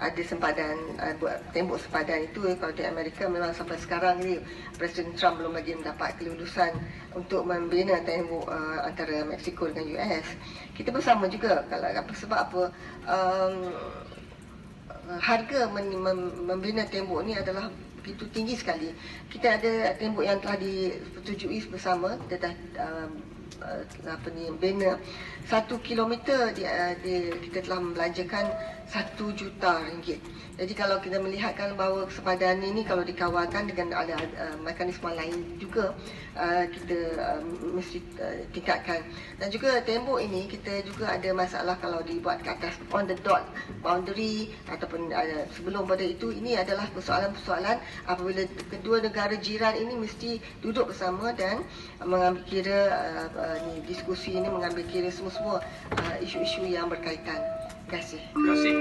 ada sempadan uh, buat tembok sempadan itu eh, kalau di Amerika memang sampai sekarang ni Presiden Trump belum lagi mendapat kelulusan untuk membina tembok uh, antara Mexico dengan US. Kita bersama juga kalau apa sebab apa um, harga men, mem, membina tembok ni adalah begitu tinggi sekali. Kita ada tembok yang telah disetujui bersama kita dah um, apa ni bina satu kilometer dia, dia, kita telah membelanjakan satu juta ringgit. Jadi kalau kita melihatkan bahawa sepadan ini kalau dikawalkan dengan ada uh, mekanisme lain juga uh, kita uh, mesti uh, tingkatkan. Dan juga tembok ini kita juga ada masalah kalau dibuat ke atas on the dot boundary ataupun uh, sebelum pada itu ini adalah persoalan-persoalan apabila kedua negara jiran ini mesti duduk bersama dan mengambil kira uh, uh, ni diskusi ini mengambil kira semua-semua uh, isu-isu yang berkaitan. Terima kasih. Terima kasih.